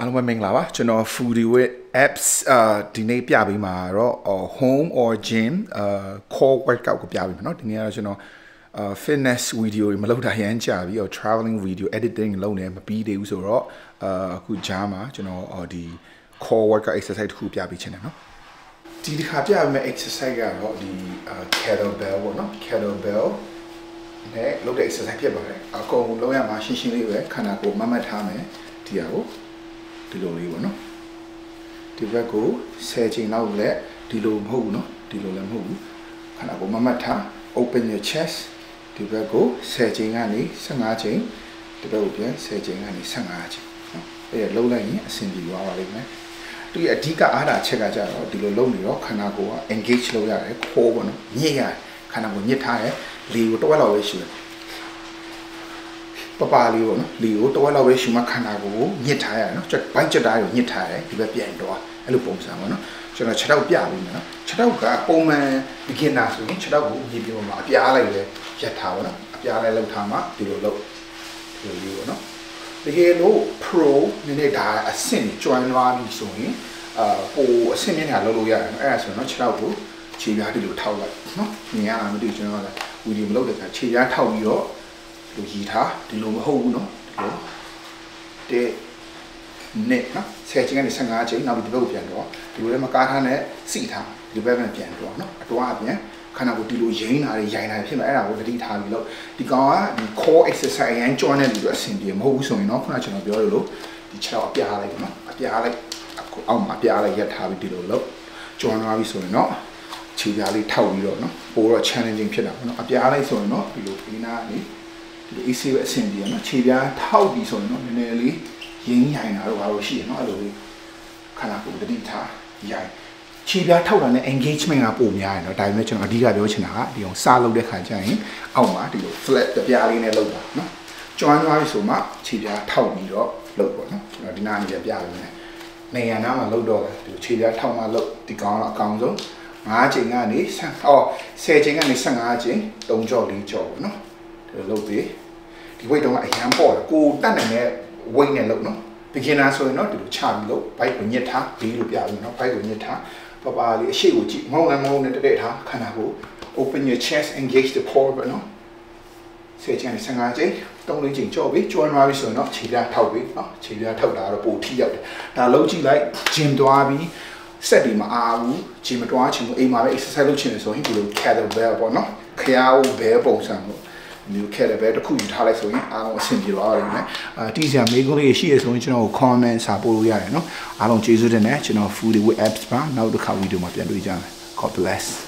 အားလုံးပဲမင်္ဂလာပါကျွန်တော် Foodie with apps အာဒီနေ့ပြပေးမှာတော့ home or gym အာ core workout ကိုပြပေးမှာเนาะဒီနေ့ကတော့ကျွန်တော်အာ fitness video တွေမလုပ်တာရမ်းကြာပြီ or traveling video editing လုပ်နေမပြီးသေးဘူးဆိုတော့အာအခုကြားမှာကျွန်တော်ဒီ core workout exercise တစ်ခုပြပေးချင်တယ်เนาะဒီတစ်ခါပြပေးမယ့် exercise ကတော့ဒီ kettlebell ပေါ့เนาะ kettlebell နဲ့လုပ်တဲ့ exercise ဖြစ်ပါတယ်အကုန်လုံးရမှာရှင်းရှင်းလေးပဲခန္ဓာကိုယ်မမတ်ထားမယ်ဒီဟာကို ဒီလိုလေးပေါ့နော်ဒီဘက်ကို10ချိန်လောက်လက်ဒီလိုမဟုတ်ဘူးနော်ဒီလိုလည်းမဟုတ်ဘူးခန္ဓာကိုယ်မမတ်ထား open your chest ဒီဘက်ကို10ချိန်ကနေ15ချိန်ဒီဘက်ကိုပြန်10ချိန်ကနေ15ချိန်နော်အဲ့ဒါလုံးလိုက်ရင်အဆင်ပြေသွားပါလိမ့်မယ်ဒီအဓိကအားတာချက်ကကြတော့ဒီလိုလုံးနေတော့ခန္ဓာကိုယ်က engage လုပ်ရတယ်ခိုးပေါ့နော်ညစ်ရတယ်ခန္ဓာကိုယ်ညစ်ထားတယ်လေကိုတော့လောက်ပဲရှိတယ် ပပလေးပေါ့နော်လီကိုတဝက်လောက်ပဲရှူမခန္ဓာကိုယ်ကိုညှစ်ထားရတယ်နော်ချက်ဘိုက်ချက်သားကိုညှစ်ထားရတယ်ဒီဘက်ပြန်တော့အဲ့လိုပုံစံပေါ့နော်ကျွန်တော်6တောက်ပြပြီးမယ်နော်6တောက်ကပုံမှန် beginner ဆိုရင်6တောက်ကိုမြေပြင်ပေါ်မှာအပြားလိုက်လဲရက်ထားပါနော်အပြားလိုက်လောက်ထားမှဒီလိုလုပ်ဒီလိုလေးပေါ့နော်တကယ်လို့ pro နည်းနည်းဒါအဆင့်ကျွမ်းသွားပြီဆိုရင်အာပိုအဆင့်မြင့်တာလုပ်လို့ရတယ်နော်အဲ့ဒါဆိုတော့6တောက်ကိုခြေပြားဒီလိုထောက်လိုက်နော်မြင်ရတာမသိကျွန်တော်ကဝီဒီယိုမလုပ်တဲ့အခါခြေပြားထောက်ပြီးတော့ လိုရည်ထားဒီလိုမဟုတ်ဘူးเนาะဒီလိုတဲ့နဲ့နော်ဆယ်ချိန်ကနေ15ချိန်နောက်ပြီးဒီဘက်ကိုပြန်တော့ဒီလိုလည်းမကားထားနဲ့စီထားဒီဘက်ကပြန်တော့နော်အတွားပြန်ခန္ဓာကိုယ်ဒီလိုရိမ့်တာတွေရိုင်တာဖြစ်မယ်အဲ့ဒါကိုတတိထားပြီးလို့ဒီကောင်ကဒီ core exercise အရင်ကျွမ်းတဲ့လူတွေအဆင်ပြေမဟုတ်ဘူးဆိုရင်တော့ခုနကကျွန်တော်ပြောလို့ဒီ6အပြားလိုက်နော်အပြားလိုက်အခုအောက်မှာအပြားလိုက်ရက်ထားပြီးဒီလိုလို့ကျွမ်းသွားပြီဆိုရင်တော့ခြေပြားလေးထောက်ပြီးတော့နော်ပိုတော့ challenging ဖြစ်တာပေါ့နော်အပြားလိုက်ဆိုရင်တော့ဒီလိုဒီနားကနေ ဒီလို AC ပဲအဆင်ပြေရနော်ခြေပြားထောက်ပြီးဆိုရင်တော့နည်းနည်းလေးရင်းရိုင်တာတော့ဘာလို့ရှိရနော်အဲ့လိုလေးခန္ဓာကိုယ်တတိထားရိုင်ခြေပြားထောက်တာနဲ့ engagement ကပိုများတယ်နော်ဒါပေမဲ့ကျွန်တော်အဓိကပြောချင်တာကဒီအောင်စလုပ်တဲ့ခါကျရင်အောက်မှာဒီလို flat တပြားလေးနဲ့လုပ်တာနော်ကျွမ်းသွားပြီဆိုမှခြေပြားထောက်ပြီးတော့လုပ်ပေါ့နော်ကျွန်တော်ဒီနားနေပြပြပေးမယ်နေရနားမှာလုပ်တော့ဒီခြေပြားထောက်မှလုပ်ဒီကောင်တော့အကောင်ဆုံး5ချိန်ကနေ10အော်10ချိန်ကနေ15ချိန်3ကြော့4ကြော့ပေါ့နော် ဒီလိုလုပ်ပြီးဒီ weight တော့အရန်ပေါ့ကိုတတ်နိုင်တဲ့ weight နဲ့လုပ်နော် beginner ဆိုရင်တော့ဒီလိုချပြီးလို့ bike ကိုညစ်ထားဘေးလိုပြပြီးနော် bike ကိုညစ်ထားပပလေးအရှိကိုကြည့်မဟုတ်လည်းမဟုတ်နဲ့တက်တက်ထားခန္ဓာကို open your chest engage the core ပဲနော်စေချင်15ချိန်တုံးလေးချိန်ကြော့ပြီးကျွမ်းသွားပြီဆိုရင်တော့ခြေပြားထောက်ပြီးနော်ခြေပြားထောက်တာတော့ပိုထိရောက်တယ်ဒါလုံးကြည့်လိုက် gym သွားပြီးစက်ဒီမအားဘူး gym မတွားချင်ဘူးအိမ်မှာပဲ exercise လုပ်ချင်တယ်ဆိုရင်ဒီလို kettlebell ပေါ့နော်ခရားဦးဘဲပုံစံလို့ မျိုးခဲ့တယ်ပဲတစ်ခုယူထားလိုက်ဆိုရင်အားလုံးအဆင်ပြေသွားပါလိမ့်မယ်အာတီးစရာမေးခွန်းလေးရှိရဆိုရင်ကျွန်တော်ကို comment စာပို့လို့ရတယ်နော်အားလုံးကျေးဇူးတင်တယ်ကျွန်တော် food with apps ပါနောက်တစ်ခါဗီဒီယိုမှာပြန်တွေ့ကြမယ် God bless